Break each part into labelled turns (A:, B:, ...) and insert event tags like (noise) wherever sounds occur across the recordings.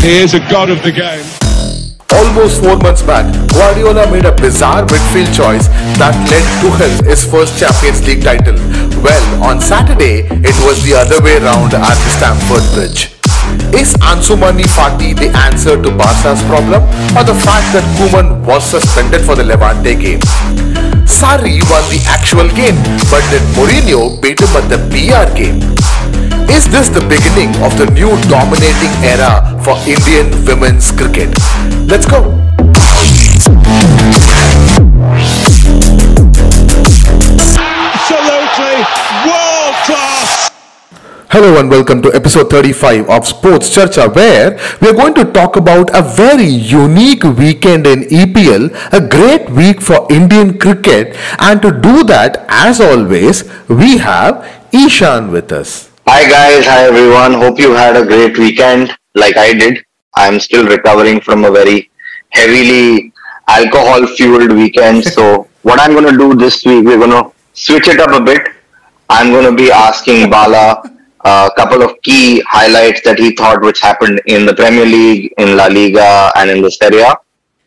A: He is a god of the game.
B: Almost four months back, Guardiola made a bizarre midfield choice that led Tuchel his first Champions League title. Well, on Saturday, it was the other way round at the Stamford Bridge. Is Ansu Fati the answer to Barca's problem or the fact that Koeman was suspended for the Levante game? Sarri won the actual game, but did Mourinho beat him at the PR game? Is this the beginning of the new dominating era for Indian women's cricket? Let's go!
A: Absolutely world class.
B: Hello and welcome to episode 35 of Sports Charcha where we are going to talk about a very unique weekend in EPL, a great week for Indian cricket and to do that as always we have Ishan with us.
C: Hi guys, hi everyone. Hope you had a great weekend like I did. I'm still recovering from a very heavily alcohol fueled weekend. so (laughs) what I'm going to do this week, we're going to switch it up a bit. I'm going to be asking Bala a couple of key highlights that he thought which happened in the Premier League, in La Liga, and in the Serie A,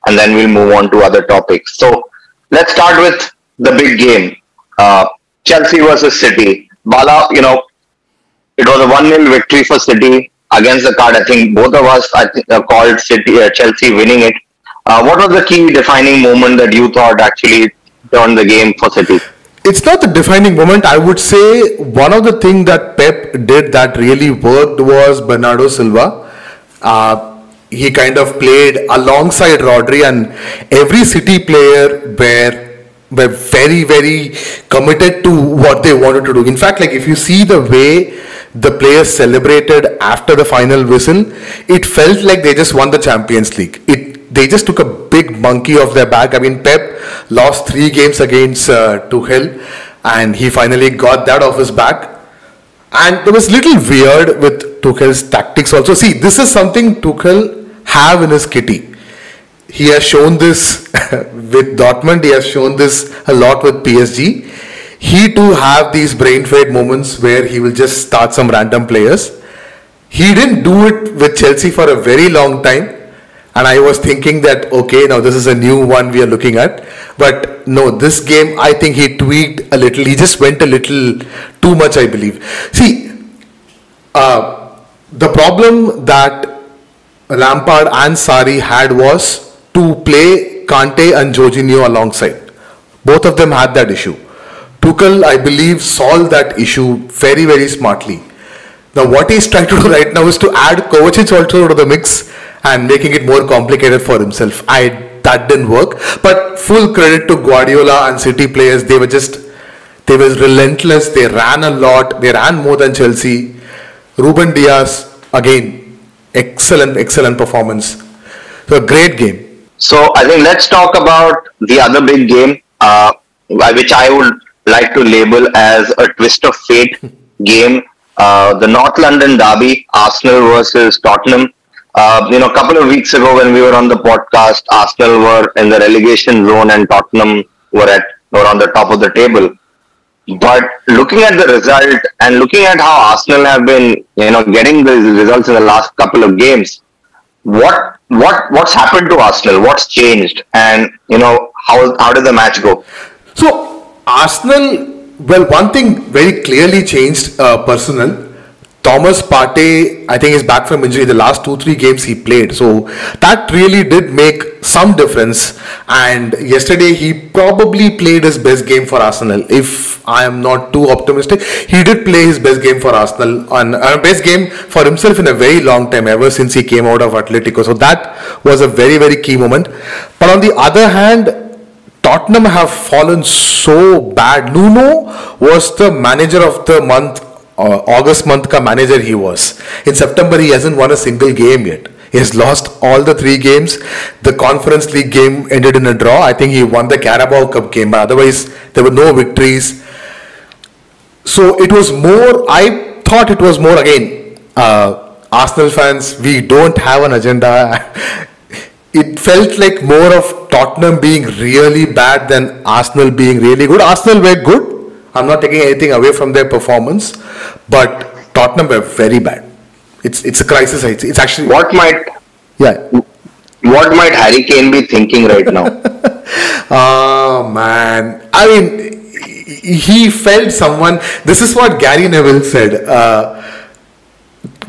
C: and then we'll move on to other topics. So let's start with the big game, uh, Chelsea versus City. Bala, you know, it was a one-nil victory for City against the card. I think both of us, I think, uh, called City uh, Chelsea winning it. Uh, what was the key defining moment that you thought actually turned the game for City?
B: It's not the defining moment. I would say one of the things that Pep did that really worked was Bernardo Silva. Uh, he kind of played alongside Rodri, and every City player were were very very committed to what they wanted to do. In fact, like if you see the way the players celebrated after the final whistle, it felt like they just won the Champions League. It they just took a big monkey off their back. I mean, Pep lost three games against uh, Tuchel, and he finally got that off his back. And there was little weird with Tuchel's tactics also. See, this is something Tuchel have in his kitty. He has shown this (laughs) with Dortmund. He has shown this a lot with PSG. He too have these brain fade moments where he will just start some random players. He didn't do it with Chelsea for a very long time and I was thinking that okay, now this is a new one we are looking at. But no, this game I think he tweaked a little. He just went a little too much, I believe. See, uh, the problem that Lampard and Sarri had was to play Kante and Jorginho alongside. Both of them had that issue. Tuchel, I believe, solved that issue very, very smartly. Now, what he's trying to do right now is to add Kovacic also to the mix and making it more complicated for himself. I that didn't work. But full credit to Guardiola and City players. They were just they were relentless. They ran a lot. They ran more than Chelsea. Ruben Dias again, excellent, excellent performance. So a great game.
C: So I think let's talk about the other big game, uh, which I would like to label as a twist of fate game. Uh, the North London derby, Arsenal versus Tottenham. Uh, you know, a couple of weeks ago when we were on the podcast, Arsenal were in the relegation zone and Tottenham were at were on the top of the table. But looking at the result and looking at how Arsenal have been, you know, getting the results in the last couple of games, what what what's happened to Arsenal? What's changed? And you know, how how did the match go?
B: So Arsenal, well, one thing very clearly changed. Uh, personal Thomas Partey, I think, is back from injury. The last two, three games he played. So that really did make some difference. And yesterday he probably played his best game for Arsenal. If I am not too optimistic, he did play his best game for Arsenal on uh, best game for himself in a very long time, ever since he came out of Atletico. So that was a very, very key moment. But on the other hand, Tottenham have fallen so bad. Nuno was the manager of the month uh, August month ka manager he was. In September he hasn't won a single game yet. He has lost all the three games. The Conference League game ended in a draw. I think he won the Carabao Cup game, but otherwise there were no victories. So it was more. I thought it was more again. Uh, Arsenal fans, we don't have an agenda. (laughs) it felt like more of Tottenham being really bad than Arsenal being really good. Arsenal were good, I'm not taking anything away from their performance, but Tottenham were very bad. It's it's a crisis. It's, it's actually
C: what might
B: Yeah.
C: What might Harry Kane be thinking right now?
B: Oh (laughs) man, I mean, he felt someone. This is what Gary Neville said. Uh,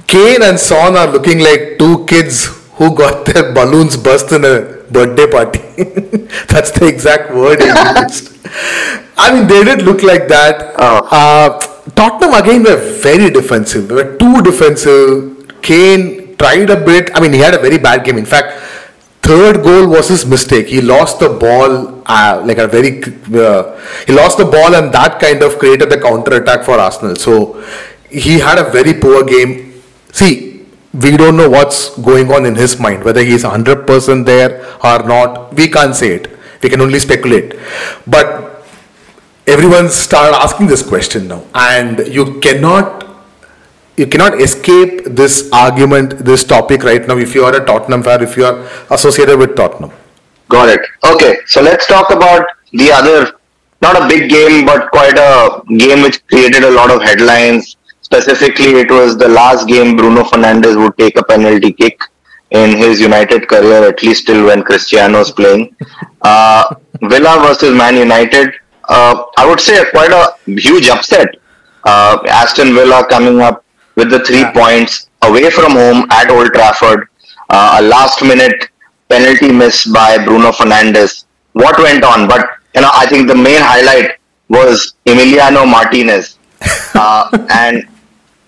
B: Kane and Son are looking like two kids who got their balloons burst in a birthday party. (laughs) That's the exact word he used. I mean, they did look like that.
C: Oh.
B: Uh, Tottenham again were very defensive. They were too defensive. Kane tried a bit. I mean, he had a very bad game. In fact, third goal was his mistake. He lost the ball uh, like a very. Uh, he lost the ball, and that kind of created the counter attack for Arsenal. So he had a very poor game. See, we don't know what's going on in his mind, whether he's 100% there or not. We can't say it. We can only speculate. But everyone started asking this question now, and you cannot you cannot escape this argument, this topic right now. If you are a Tottenham fan, if you are associated with Tottenham,
C: Got it. Okay, so let's talk about the other, not a big game, but quite a game which created a lot of headlines. Specifically, it was the last game Bruno Fernandes would take a penalty kick in his United career, at least till when Cristiano was playing. Uh, (laughs) Villa versus Man United. Uh, I would say quite a huge upset. Uh, Aston Villa coming up with the three
B: Yeah.
C: points away from home at Old Trafford. Uh, a last minute penalty miss by Bruno Fernandes. What went on? But you know, I think the main highlight was Emiliano Martinez (laughs) uh, and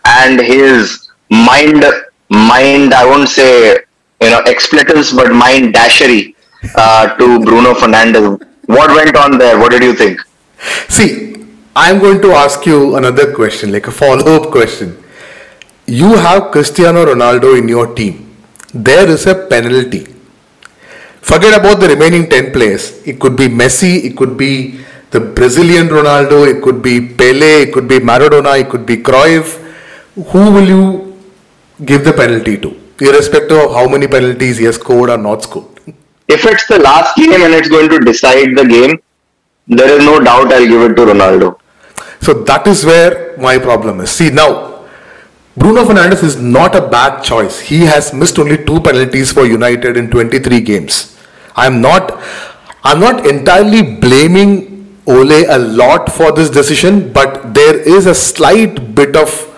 C: and his mind mind. I won't say you know expletives, but mind dashery uh, to Bruno Fernandes. What went on there? What did you think?
B: see, I'm going to ask you another question, like a follow-up question. You have Cristiano Ronaldo in your team. There is a penalty. Forget about the remaining 10 players. It could be Messi, it could be the Brazilian Ronaldo, it could be Pele, it could be Maradona, it could be Cruyff. Who will you give the penalty to? Irrespective of how many penalties he has scored or not scored.
C: If it's the last game and it's going to decide the game, there is no doubt I'll give it to Ronaldo.
B: So that is where my problem is. See now, Bruno Fernandes is not a bad choice. He has missed only two penalties for United in 23 games. I'm not I'm not entirely blaming Ole a lot for this decision, but there is a slight bit of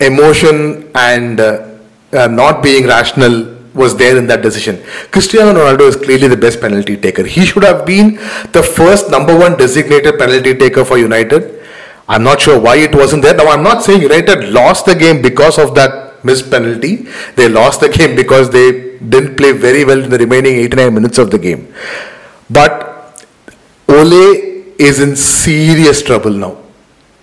B: emotion and uh, uh, not being rational was there in that decision. Cristiano Ronaldo is clearly the best penalty taker. He should have been the first number one designated penalty taker for United. I'm not sure why it wasn't there. Now, I'm not saying United lost the game because of that missed penalty. They lost the (laughs) game because they didn't play very well in the remaining 89 minutes of the game. But Ole is in serious trouble now.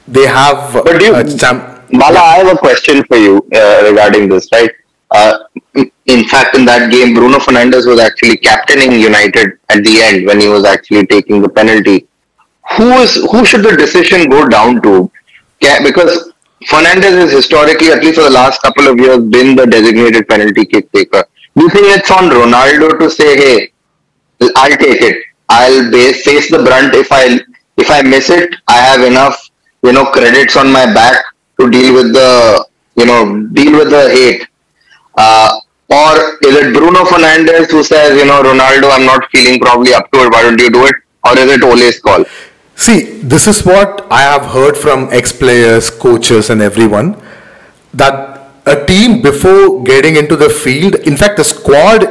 B: They have
C: But do you,
B: uh, champ-
C: Bala, I have a question for you uh, regarding this, right? Uh, in fact, in that game, Bruno Fernandes was actually captaining United at the end when he was actually taking the penalty. Who is who should the decision go down to? Ca- Because Fernandes has historically, at least for the last couple of years, been the designated penalty kick taker. Do you think it's on Ronaldo to say, "Hey, I'll take it. I'll base, face the brunt. If I if I miss it, I have enough, you know, credits on my back to deal with the, you know, deal with the hate. Uh, or is it Bruno Fernandes who says, you know, Ronaldo, I'm not feeling probably up to it. Why don't you do it? Or is it Ole's call?
B: See, this is what I have heard from ex players, coaches, and everyone that a team before getting into the field, in fact, the squad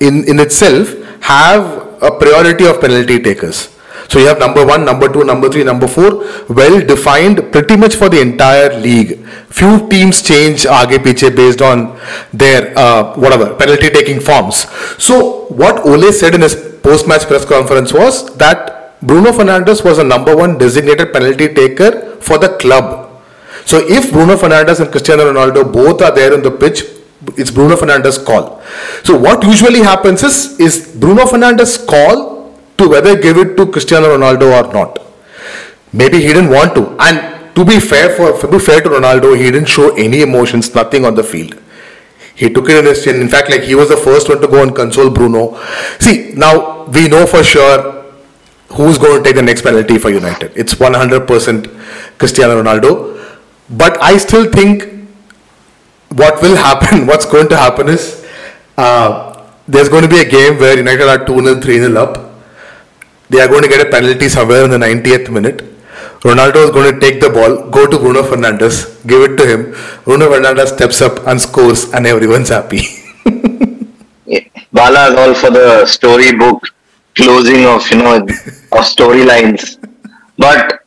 B: in, in itself have a priority of penalty takers. So you have number one, number two, number three, number four, well defined pretty much for the entire league. Few teams change aage based on their uh, whatever penalty taking forms. So what Ole said in his post match press conference was that Bruno Fernandes was a number one designated penalty taker for the club. So if Bruno Fernandes and Cristiano Ronaldo both are there on the pitch, it's Bruno Fernandes' call. So what usually happens is is Bruno Fernandes' call to whether give it to Cristiano Ronaldo or not. Maybe he didn't want to. And to be fair for to be fair to Ronaldo, he didn't show any emotions, nothing on the field. He took it in his chin. In fact, like he was the first one to go and console Bruno. See, now we know for sure who's going to take the next penalty for United. It's 100% Cristiano Ronaldo. But I still think what will happen, (laughs) what's going to happen is uh, there's going to be a game where United are 2 0, 3 0 up. They are going to get a penalty somewhere in the 90th minute. Ronaldo is going to take the ball, go to Bruno Fernandes, give it to him. Bruno Fernandes steps up and scores, and everyone's happy.
C: Bala is all for the storybook closing of you know of storylines. But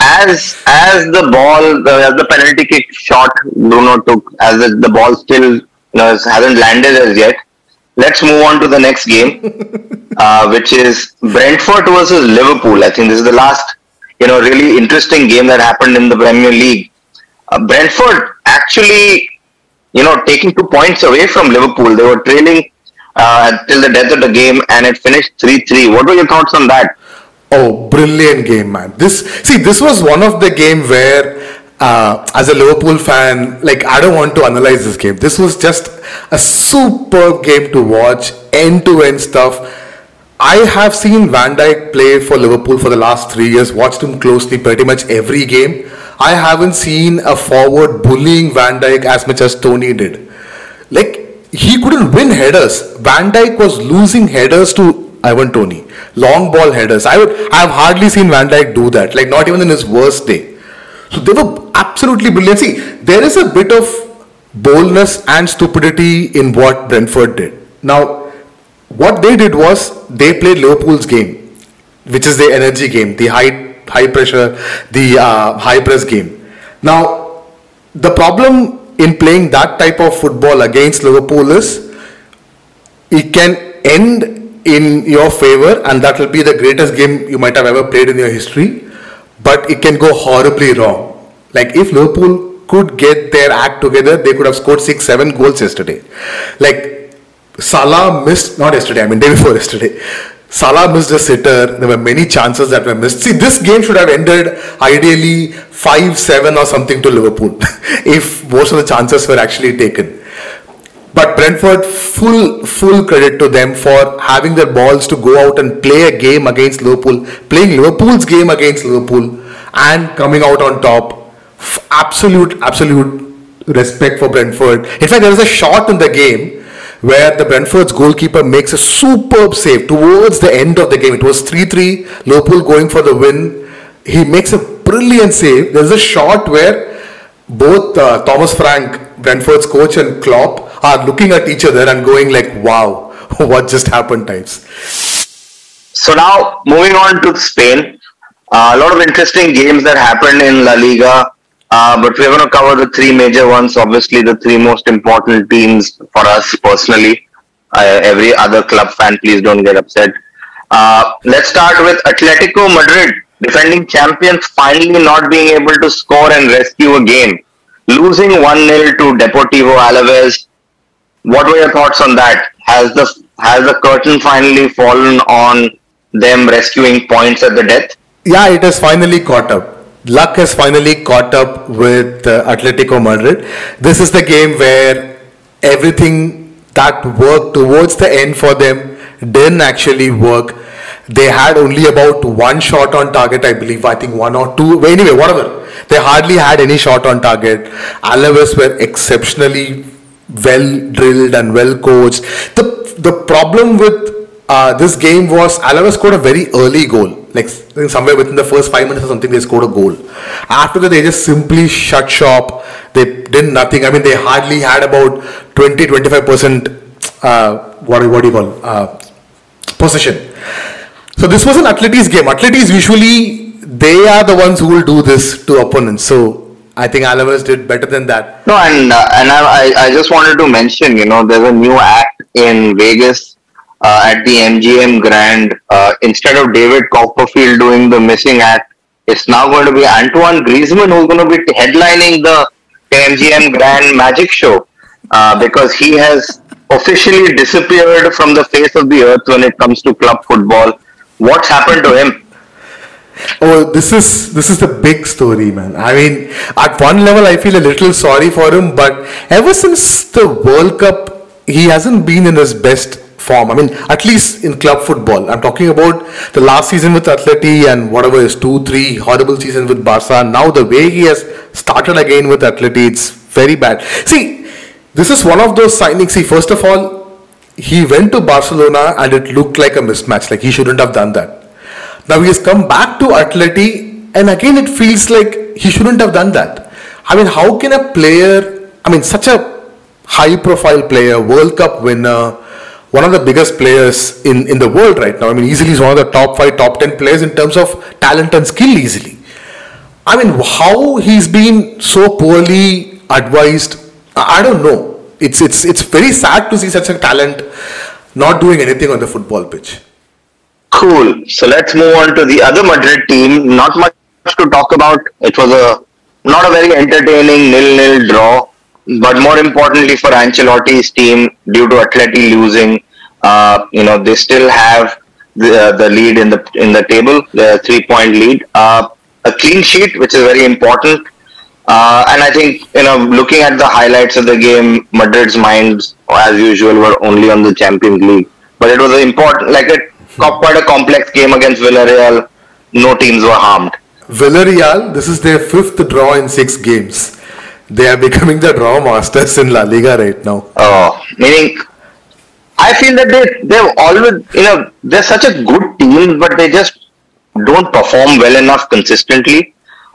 C: as as the ball, the, as the penalty kick shot Bruno took, as the, the ball still you know hasn't landed as yet. Let's move on to the next game, (laughs) uh, which is Brentford versus Liverpool. I think this is the last you know really interesting game that happened in the Premier League. Uh, Brentford actually you know taking two points away from Liverpool. They were trailing uh, till the death of the game, and it finished three three. What were your thoughts on that?
B: Oh, brilliant game, man! This see, this was one of the game where, uh, as a Liverpool fan, like I don't want to analyze this game. This was just a superb game to watch, end to end stuff. I have seen Van Dijk play for Liverpool for the last three years. Watched him closely, pretty much every game. I haven't seen a forward bullying Van Dijk as much as Toney did. Like he couldn't win headers. Van Dijk was losing headers to Ivan Toney. Long ball headers. I would I have hardly seen Van Dijk do that. Like not even in his worst day. So they were absolutely brilliant. See, there is a bit of boldness and stupidity in what Brentford did. Now, what they did was they played Liverpool's game, which is the energy game, the high high pressure, the uh, high press game. Now, the problem in playing that type of football against Liverpool is it can end in your favor, and that will be the greatest game you might have ever played in your history. But it can go horribly wrong. Like if Liverpool could get their act together, they could have scored six, seven goals yesterday. Like Salah missed, not yesterday, I mean day (laughs) before yesterday. Salah missed a sitter. There were many chances that were missed. See, this game should have ended ideally 5 7 or something to Liverpool (laughs) if most of the chances were actually taken. But Brentford, full full credit to them for having their balls to go out and play a game against Liverpool, playing Liverpool's game against Liverpool, and coming out on top. F- Absolute, absolute respect for Brentford. In fact, there was a shot in the game where the Brentford's goalkeeper makes a superb save towards the end of the game. It was 3 3, Liverpool going for the win. He makes a brilliant save. There's a shot where both uh, Thomas Frank, Brentford's coach, and Klopp are looking at each other and going like, "Wow, (laughs) what just happened?" Types.
C: So now moving on to Spain, uh, a lot of interesting games that happened in La Liga. Uh, but we're going to cover the three major ones. Obviously, the three most important teams for us personally. Uh, every other club fan, please don't get upset. Uh, let's start with Atletico Madrid, defending champions, finally not being able to score and rescue a game, losing one 0 to Deportivo Alaves. What were your thoughts on that? Has the has the curtain finally fallen on them rescuing points at the death?
B: Yeah, it has finally caught up. Luck has finally caught up with uh, Atletico Madrid. This is the game where everything that worked towards the end for them didn't actually work. They had only about one shot on target, I believe. I think one or two. Anyway, whatever. They hardly had any shot on target. Alaves were exceptionally well drilled and well coached. The the problem with uh, this game was Alaves scored a very early goal. Like somewhere within the first five minutes or something, they scored a goal. After that, they just simply shut shop. They did nothing. I mean, they hardly had about 20 25 percent. Uh, what what do you call uh, possession? So this was an Athletics game. Athletics usually they are the ones who will do this to opponents. So I think Alaves did better than that.
C: No, and uh, and I, I just wanted to mention, you know, there's a new act in Vegas uh, at the MGM Grand. Uh, instead of David Copperfield doing the missing act, it's now going to be Antoine Griezmann who's going to be headlining the, the MGM Grand Magic Show uh, because he has officially disappeared from the face of the earth when it comes to club football. What's happened to him?
B: Oh, this is this is the big story, man. I mean, at one level, I feel a little sorry for him, but ever since the World Cup, he hasn't been in his best form. I mean, at least in club football. I'm talking about the last season with Atleti and whatever is two, three horrible season with Barca. Now the way he has started again with Atleti, it's very bad. See, this is one of those signings. See, first of all, he went to Barcelona and it looked like a mismatch. Like he shouldn't have done that. Now he has come back to Atleti and again it feels like he shouldn't have done that. I mean, how can a player, I mean, such a high profile player, World Cup winner, one of the biggest players in, in the world right now. I mean, easily he's one of the top five, top 10 players in terms of talent and skill easily. I mean, how he's been so poorly advised, I don't know it's it's it's very sad to see such a talent not doing anything on the football pitch.
C: Cool. So let's move on to the other Madrid team. Not much to talk about. It was a not a very entertaining nil-nil draw, but more importantly for Ancelotti's team, due to Atleti losing, uh, you know they still have the, uh, the lead in the in the table, the three-point lead. Uh, a clean sheet, which is very important uh, and I think, you know, looking at the highlights of the game, Madrid's minds, as usual, were only on the Champions League. But it was important, like a quite a complex game against Villarreal. No teams were harmed.
B: Villarreal, this is their fifth draw in six games. They are becoming the draw masters in La Liga right now.
C: Oh, meaning I feel that they they've always you know they're such a good team, but they just don't perform well enough consistently.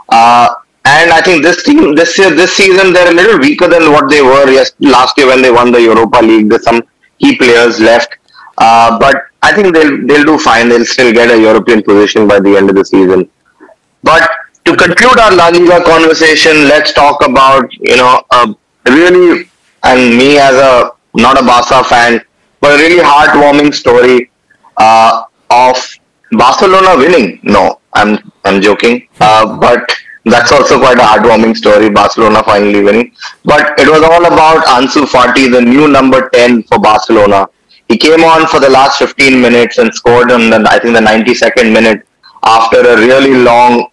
C: Uh, and I think this team, this year, this season, they're a little weaker than what they were yes, last year when they won the Europa League. There's some key players left, uh, but I think they'll they'll do fine. They'll still get a European position by the end of the season. But to conclude our La Liga conversation, let's talk about you know a really and me as a not a Barca fan, but a really heartwarming story uh, of Barcelona winning. No, I'm I'm joking, uh, but that's also quite a heartwarming story. Barcelona finally winning, but it was all about Ansu Fati, the new number ten for Barcelona. He came on for the last 15 minutes and scored in the I think the 92nd minute after a really long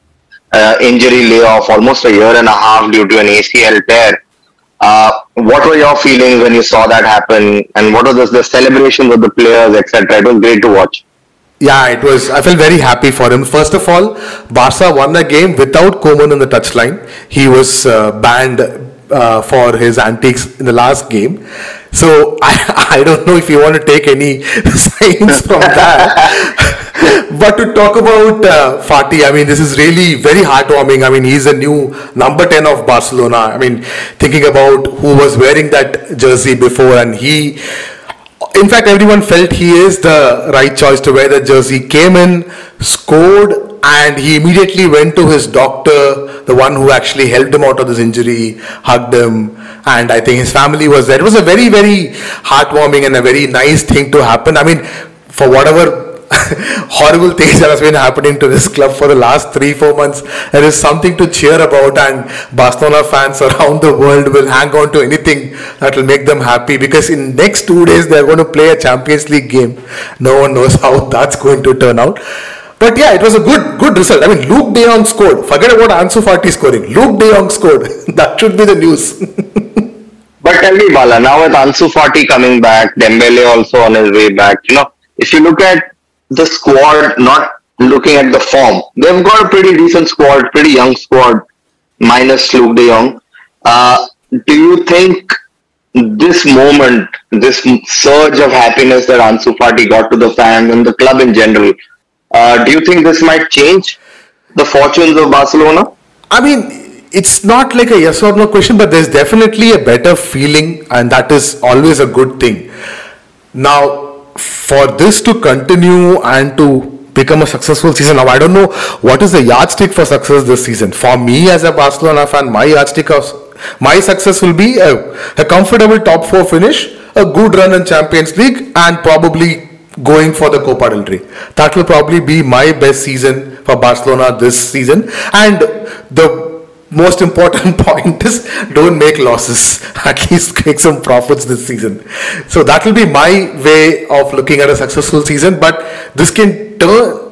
C: uh, injury layoff, almost a year and a half due to an ACL tear. Uh, what were your feelings when you saw that happen, and what was the celebrations of the players, etc.? It was great to watch.
B: Yeah, it was. I felt very happy for him. First of all, Barca won the game without Koeman on the touchline. He was uh, banned uh, for his antics in the last game. So (laughs) I, I don't know if you want to take any (laughs) signs from that. (laughs) but to talk about uh, Fati, I mean, this is really very heartwarming. I mean, he's a new number 10 of Barcelona. I mean, thinking about who was wearing that jersey before and he in fact, everyone felt he is the right choice to wear the jersey. Came in, scored, and he immediately went to his doctor, the one who actually helped him out of this injury, hugged him, and I think his family was there. It was a very, very heartwarming and a very nice thing to happen. I mean, for whatever (laughs) horrible things that has been happening to this club for the last three, four months. There is something to cheer about, and Barcelona fans (laughs) around the world will hang on to anything that will make them happy because in next two days they are going to play a Champions League game. No one knows (laughs) how that's going to turn out. But yeah, it was a good good result. I mean, Luuk de Jong scored. Forget about Ansu Fati scoring. Luuk de Jong scored. (laughs) that should be the news. (laughs)
C: but tell me, Bala, now with Ansu Fati coming back, Dembele also on his way back, you know, if you look at the squad, not looking at the form. They've got a pretty decent squad, pretty young squad, minus Luuk de Jong. Uh, do you think this moment, this surge of happiness that Ansu Fati got to the fans and the club in general, uh, do you think this might change the fortunes of Barcelona?
B: I mean, it's not like a yes or no question, but there's definitely a better feeling, and that is always a good thing. Now, for this to continue and to become a successful season. Now, I don't know what is the yardstick for success this season. For me, as a Barcelona fan, my yardstick of my success will be a, a comfortable top four finish, a good run in Champions League, and probably going for the Copa del Rey. That will probably be my best season for Barcelona this season. And the most important (laughs) point is don't make losses. (laughs) At least make some profits this season. So that will be my way of looking at a successful season. But this can turn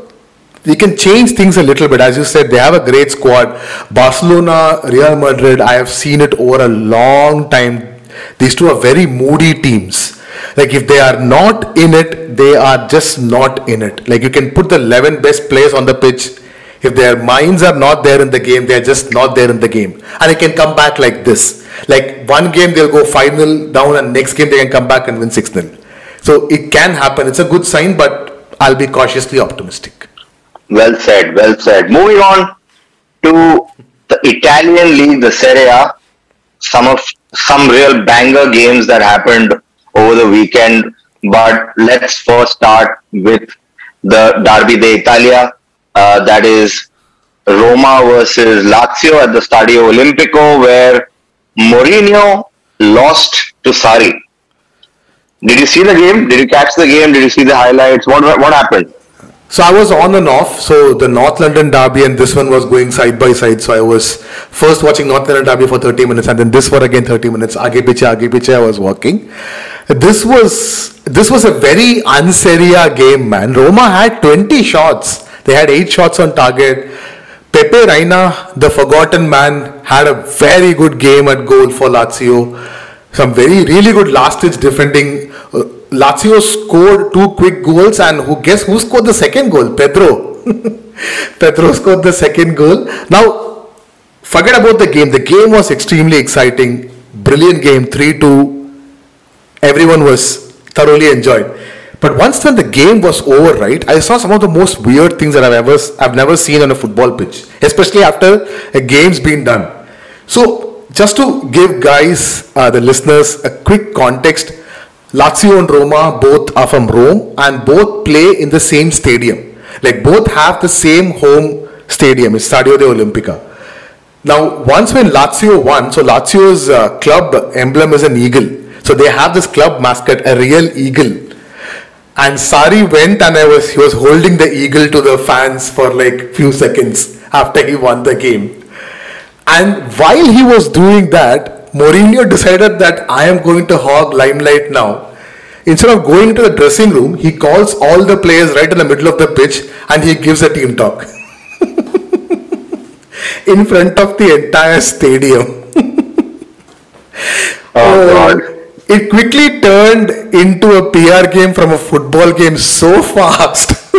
B: you can change things a little bit. As you said they have a great squad. Barcelona real madrid i have seen it over a long time. These two are very moody teams like if they are not in it they are just not in it like you can put the 11 best players on the pitch if their minds are not there in the game, they are just not there in the game. And it can come back like this. Like one game they'll go 5 0 down and next game they can come back and win 6 0. So it can happen. It's a good sign, but I'll be cautiously optimistic.
C: Well said, well said. Moving on to the Italian league, the Serie A. Some of some real banger games that happened over the weekend. But let's first start with the Derby d'Italia. Uh, that is Roma versus Lazio at the Stadio Olimpico, where Mourinho lost to Sarri. Did you see the game? Did you catch the game? Did you see the highlights? What what happened?
B: So I was on and off. So the North London Derby and this one was going side by side. So I was first watching North London Derby for 30 minutes and then this for again 30 minutes. Age piche, age piche I was walking. This was this was a very unseria game, man. Roma had 20 shots. They had eight shots on target. Pepe Reina, the forgotten man, had a very good game at goal for Lazio. Some very really good last ditch defending. Uh, Lazio scored two quick goals, and who guess who scored the second goal? Pedro. (laughs) Pedro scored the second goal. Now, forget about the game. The game was extremely exciting. Brilliant game, 3 2. Everyone was thoroughly enjoyed. But once then the game was over, right? I saw some of the most weird things that I've ever I've never seen on a football pitch, especially after a game's been done. So just to give guys, uh, the listeners, a quick context, Lazio and Roma both are from Rome and both play in the same stadium. Like both have the same home stadium, it's Stadio de Olimpica. Now, once when Lazio won, so Lazio's uh, club emblem is an eagle. So they have this club mascot, a real eagle. And Sarri went and I was he was holding the eagle to the fans for like few seconds after he won the game. And while he was doing that, Mourinho decided that I am going to hog limelight now. Instead of going to the dressing room, he calls all the players right in the middle of the pitch and he gives a team talk. (laughs) in front of the entire stadium. (laughs)
C: Oh, oh, God.
B: It quickly turned into a PR game from a football game so fast.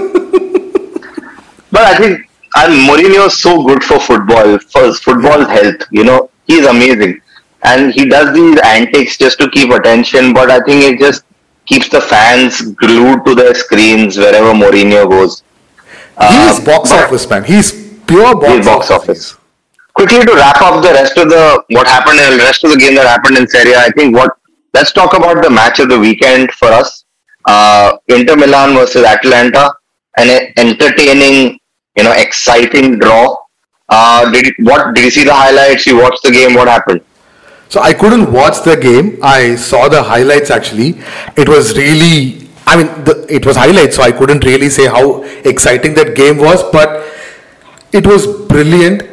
C: But I think and Mourinho is so good for football, for football health. You know, he's amazing, and he does these antics just to keep attention. But I think it just keeps the fans glued to their screens wherever Mourinho goes.
B: he is
C: Uh,
B: box office, man. He's pure box,
C: He's box office. Quickly to wrap up the rest of the what happened in the rest of the game that happened in Serie I think what let's talk about the match of the weekend for us. Uh, Inter Milan versus Atalanta, an entertaining, you know, exciting draw. Uh, did what did you see the highlights? You watched the game. What happened?
B: So I couldn't watch the game. I saw the highlights actually. It was really, I mean, the, it was highlights, so I couldn't really say how exciting that game was, but it was brilliant.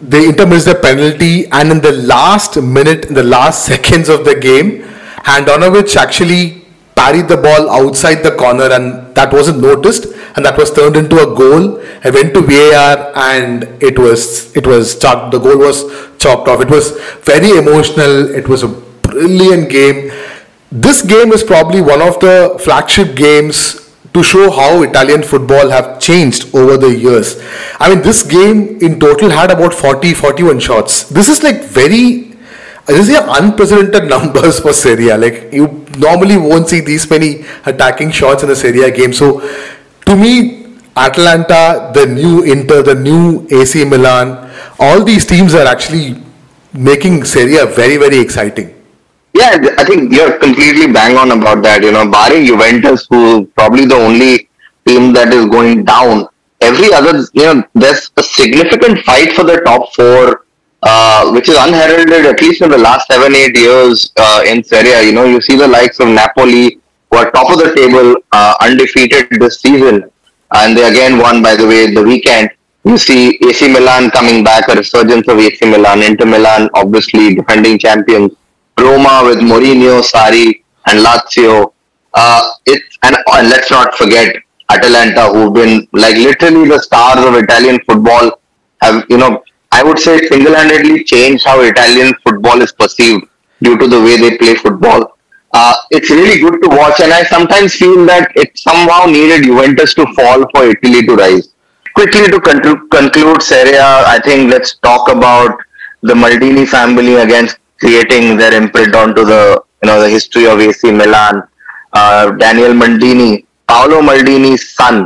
B: They Inter missed the penalty, and in the last minute, in the last (laughs) seconds of the game, Handanovic actually parried the ball outside the corner, and that wasn't noticed, and that was turned into a goal. I went to VAR, and it was it was chalked. The goal was chalked off. It was very emotional. It was a brilliant game. This game is probably one of the flagship games to show how Italian football have changed over the years. I mean, this game in total had about 40, 41 shots. This is like very, this is unprecedented (laughs) numbers for Serie A. Like you normally won't see these many attacking shots in a Serie A game. So to me, Atalanta, the new Inter, the new AC Milan, all these teams are actually making Serie A very, very exciting.
C: Yeah, I think you're completely bang on about that. You know, barring Juventus, who probably the only team that is going down. Every other, you know, there's a significant fight for the top four, uh, which is unheralded at least in the last seven, eight years uh, in Serie. You know, you see the likes of Napoli, who are top of the table, uh, undefeated this season, and they again won, by the way, the weekend. You see AC Milan coming back, a resurgence of AC Milan, Inter Milan, obviously defending champions. Roma with Mourinho, Sarri, and Lazio. Uh, it's and, and let's not forget Atalanta, who've been like literally the stars of Italian football. Have you know? I would say single-handedly changed how Italian football is perceived due to the way they play football. Uh, it's really good to watch, and I sometimes feel that it somehow needed Juventus to fall for Italy to rise. Quickly to conclude, conclude Serie A, I think let's talk about the Maldini family against creating their imprint onto the you know the history of AC Milan. uh, Daniel Maldini, Paolo Maldini's son,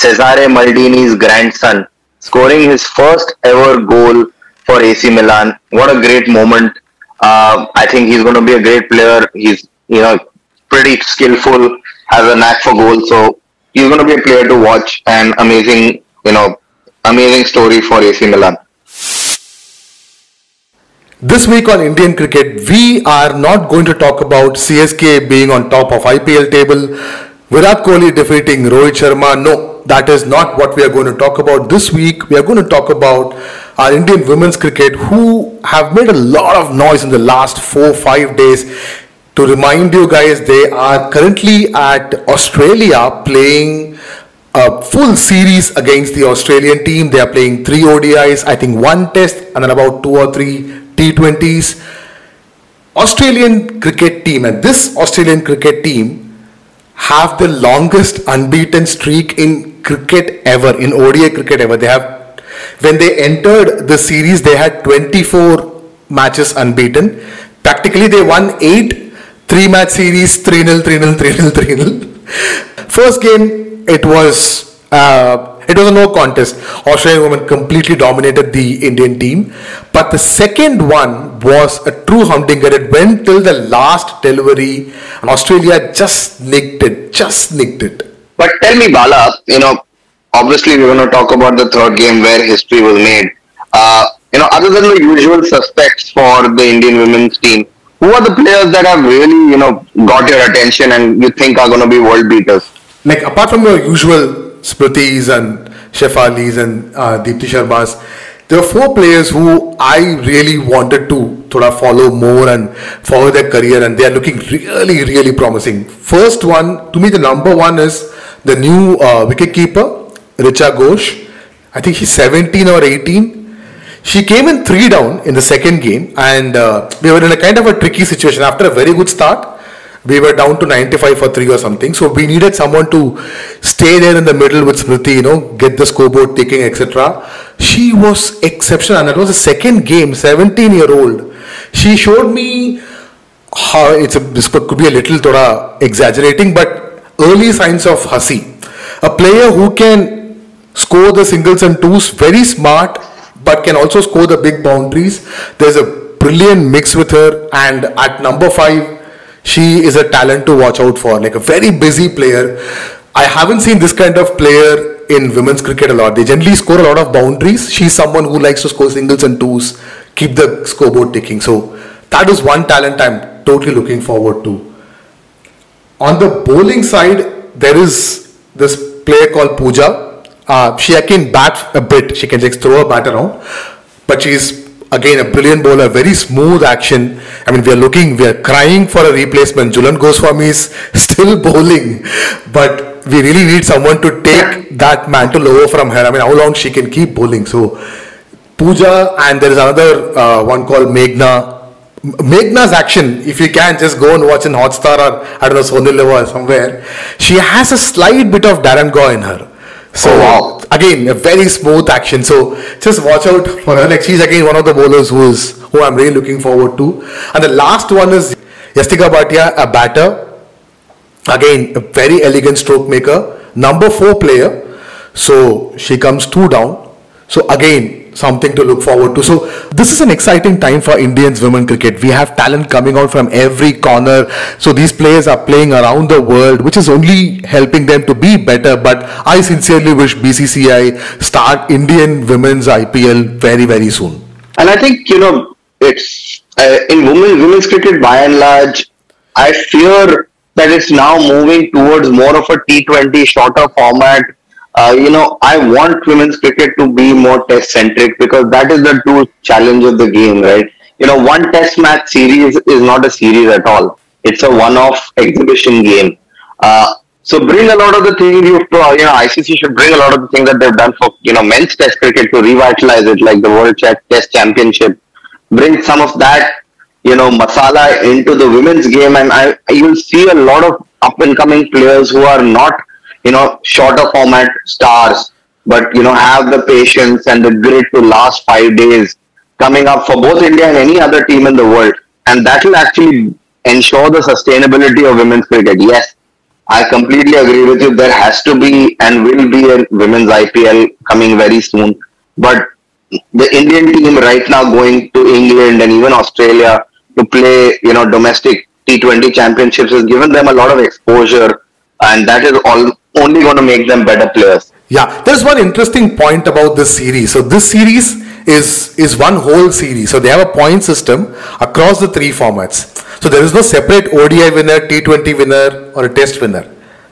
C: Cesare Maldini's grandson, scoring his first ever goal for AC Milan. What a great moment. Uh, I think he's going to be a great player. He's, you know, pretty skillful, has a knack for goals. So he's going to be a player to watch and amazing, you know, amazing story for AC Milan.
B: This week on Indian cricket, we are not going to talk about CSK being on top of IPL table, Virat Kohli defeating Rohit Sharma. No, that is not what we are going to talk about this week. We are going to talk about our Indian women's cricket who have made a lot of noise in the last four five days. To remind you guys, they are currently at Australia playing a full series against the Australian team. They are playing three ODIs, I think one test, and then about two or three T20s. Australian cricket team and this Australian cricket team have the longest unbeaten streak in cricket ever, in ODI cricket ever. They have, when they entered the series, they had 24 matches unbeaten. Practically, they won 8 3 match series 3 0, 3 0, 3 0, 3 0. First game, it was. Uh, it was a no contest. Australian women completely dominated the Indian team. But the second one was a true humdinger. It went till the last delivery, and Australia just nicked it, just nicked it.
C: But tell me, Bala, you know, obviously we're going to talk about the third game where history was made. Uh, you know, other than the usual suspects for the Indian women's team, who are the players that have really, you know, got your attention and you think are going to be world beaters?
B: Like apart from your usual Smriti's and Shefali's and uh, Deepti Sharma's. There are four players who I really wanted to sort of follow more and follow their career, and they are looking really, really promising. First one, to me, the number one is the new uh, wicket keeper, Richa Ghosh. I think she's 17 or 18. She came in three down in the second game, and uh, we were in a kind of a tricky situation after a very good start we were down to 95 for 3 or something. So we needed someone to stay there in the middle with Smriti you know get the scoreboard ticking etc she was exceptional and that was the second game 17 year old she showed me how it's a, this could be a little thoda exaggerating but early signs of Hussey a player who can score the singles and twos very smart but can also score the big boundaries. There's a brilliant mix with her and at number 5 she is a talent to watch out for, like a very busy player. I haven't seen this kind of player in women's cricket a lot. They generally score a lot of boundaries. She's someone who likes to score singles and twos, keep the scoreboard ticking. So that is one talent I'm totally looking forward to. On the bowling side, there is this player called Pooja. Uh, she can bat a bit. She can just throw a bat around, but she's again a brilliant bowler, very smooth action. I mean, we are looking, we are crying for a replacement. Jhulan Goswami is (laughs) still bowling, but we really need someone to take that mantle over from her. I mean, how long she can keep bowling? So, Pooja, and there is another uh, one called Meghna. Meghna's action, if you can just go and watch in Hotstar or I don't know, Sony or somewhere, she has a slight bit of Darren Gough in her. So, oh, wow again a very smooth action. So just watch out for her. Like she's again one of the bowlers who is who I'm really looking forward to. And the last one is Yastika Bhatia, a batter. Again, a very elegant stroke maker, number four player. So she comes two down. So again, something to look forward to. So this is an exciting time for Indians women cricket. We have talent coming out from every corner. So these players are playing around the world, which is only helping them to be better. But I sincerely wish BCCI start Indian women's IPL very very soon.
C: And I think you know it's uh, in women women's cricket by and large. I fear that it's now moving towards more of a T20 shorter format uh, you know, I want women's cricket to be more test centric because that is the true challenge of the game, right? You know, one test match series is not a series at all. It's a one-off exhibition game. Uh, so bring a lot of the things you uh, you know, ICC should bring a lot of the things that they've done for, you know, men's test cricket to revitalize it, like the World Test Championship. Bring some of that, you know, masala into the women's game and I, you will see a lot of up and coming players who are not you know, shorter format stars, but, you know, have the patience and the grit to last five days coming up for both India and any other team in the world. And that will actually ensure the sustainability of women's cricket. Yes, I completely agree with you. There has to be and will be a women's IPL coming very soon. But the Indian team right now going to England and even Australia to play, you know, domestic T20 championships has given them a lot of exposure, and that is all only going to make them better players.
B: Yeah, there's one interesting point about this series. So this series is is one whole series. So they have a point system across the three formats. So there is no separate ODI winner, T20 winner, or a Test winner.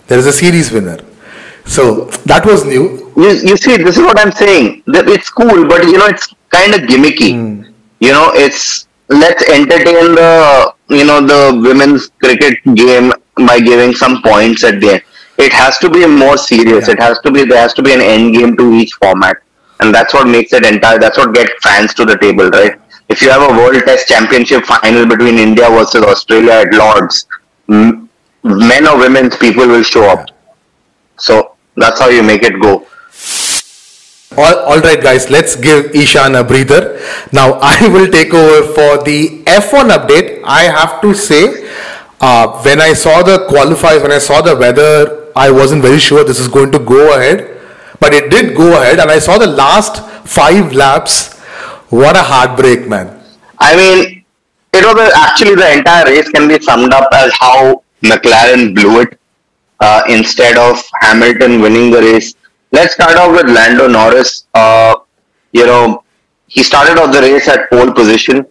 B: There is a series winner. So that was new.
C: You, you see, this is what I'm saying. It's cool, but you know, it's kind of gimmicky. Mm. You know, it's let's entertain the you know the women's cricket game by giving some points at the end. It has to be more serious. Yeah. It has to be there has to be an end game to each format, and that's what makes it entire. That's what gets fans to the table, right? If you have a World Test Championship final between India versus Australia at Lords, men or women's people will show up. So that's how you make it go.
B: All, all right, guys, let's give Ishan a breather. Now, (laughs) I will take over for the F1 update. I have to say, uh, when I saw the qualifiers, when I saw the weather, I wasn't very sure this is going to go ahead, but it did go ahead, and I saw the last five laps. What a heartbreak, man!
C: I mean, it was actually the entire race can be summed up as how McLaren blew it uh, instead of Hamilton winning the race. Let's start off with Lando Norris. Uh, you know, he started off the race at pole position.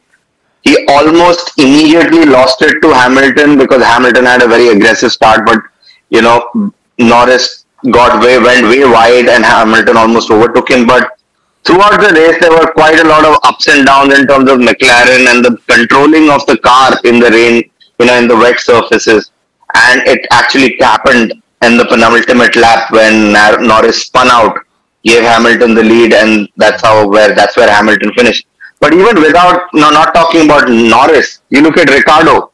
C: He almost immediately lost it to Hamilton because Hamilton had a very aggressive start, but you know, Norris got way went way wide and Hamilton almost overtook him. But throughout the race, there were quite a lot of ups and downs in terms of McLaren and the controlling of the car in the rain, you know, in the wet surfaces and it actually happened in the penultimate lap when Norris spun out, gave Hamilton the lead, and that's how where that's where Hamilton finished. But even without no, not talking about Norris, you look at Ricciardo.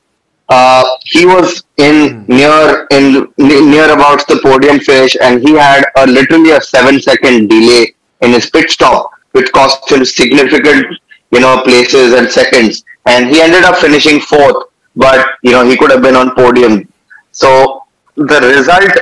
C: Uh, he was in near in near about the podium finish, and he had a literally a seven second delay in his pit stop, which cost him significant, you know, places and seconds. And he ended up finishing fourth, but you know he could have been on podium so the result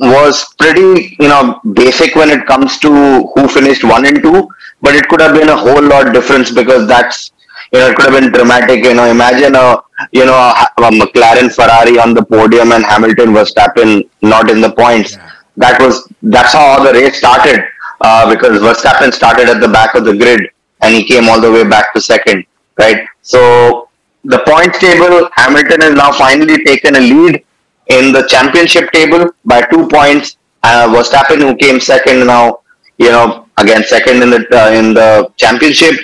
C: was pretty, you know, basic when it comes to who finished one and two, but it could have been a whole lot difference because that's, you know, it could have been dramatic. You know, imagine a, you know, a, a McLaren Ferrari on the podium and Hamilton was Verstappen not in the points. Yeah. That was, that's how the race started uh, because Verstappen started at the back of the grid and he came all the way back to second, right? So the points table, Hamilton has now finally taken a lead in the championship table by two points. Uh, Verstappen, who came second now, you know, again second in the uh, in the championship.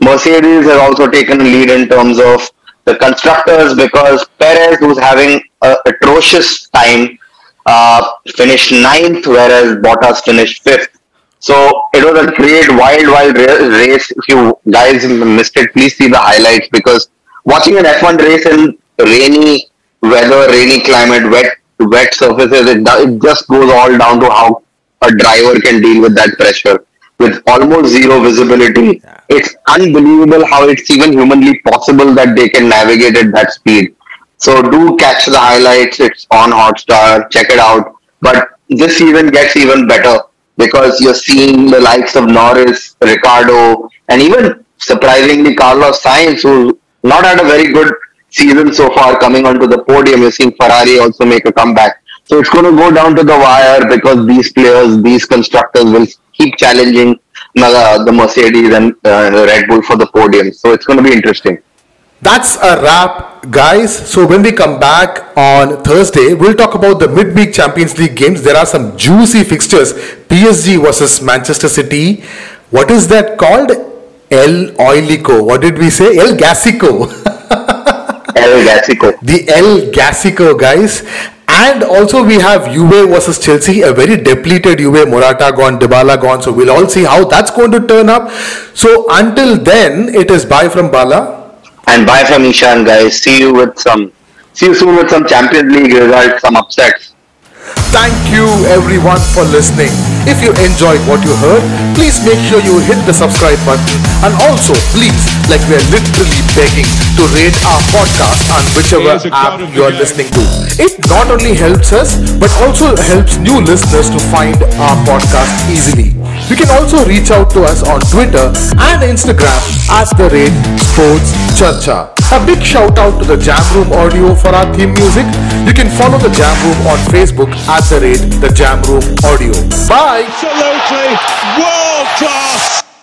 C: Mercedes has also taken lead in terms of the constructors because Perez, who's having an atrocious time, uh, finished ninth, whereas Bottas finished fifth. So it was a great wild, wild race. If you guys missed it, please see the highlights because watching an F1 race in rainy weather, rainy climate, wet wet surfaces, it, it just goes all down to how a driver can deal with that pressure with almost zero visibility. Yeah. It's unbelievable how it's even humanly possible that they can navigate at that speed. So do catch the highlights. It's on Hotstar. Check it out. But this even gets even better because you're seeing the likes of Norris, Ricciardo, and even surprisingly Carlos Sainz, who not had a very good season so far coming onto the podium. You're seeing Ferrari also make a comeback. So it's going to go down to the wire because these players, these constructors will keep challenging the Mercedes and uh, Red Bull for the podium. So it's going to be interesting.
B: That's a wrap, guys. So when we come back on Thursday, we'll talk about the midweek Champions League games. There are some juicy fixtures. PSG versus Manchester City. What is that called? El Oilico. What did we say? El Gasico. (laughs)
C: El Gasico.
B: The El Gasico, guys. And also we have Juve versus Chelsea, a very depleted Juve, Morata gone, Dybala gone. So we'll all see how that's going to turn up. So until then, it is bye from Bala.
C: And bye from Ishan, guys. See you with some, see you soon with some Champions League results, some upsets.
B: Thank you everyone for listening. If you enjoyed what you heard, please make sure you hit the subscribe button and also please, like we are literally begging to rate our podcast on whichever
A: He is a
B: app
A: god of the
B: you are listening to. It not only helps us but also helps new listeners to find our podcast easily. You can also reach out to us on Twitter and Instagram at the rate Sports Charcha. A big shout out to the Jam Room Audio for our theme music. You can follow the Jam Room on Facebook at the rate the Jam Room Audio. Bye.
A: Absolutely world class.